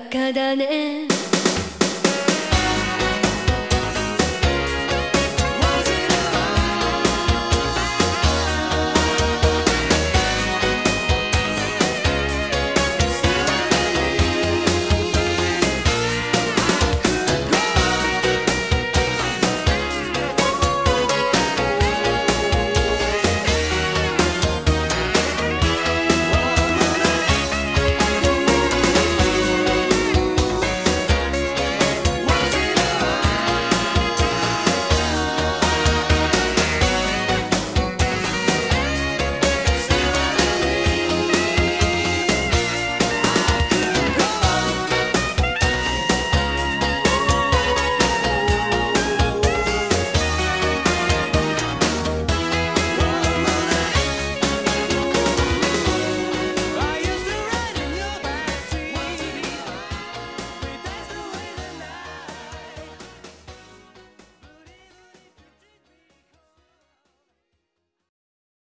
バだね。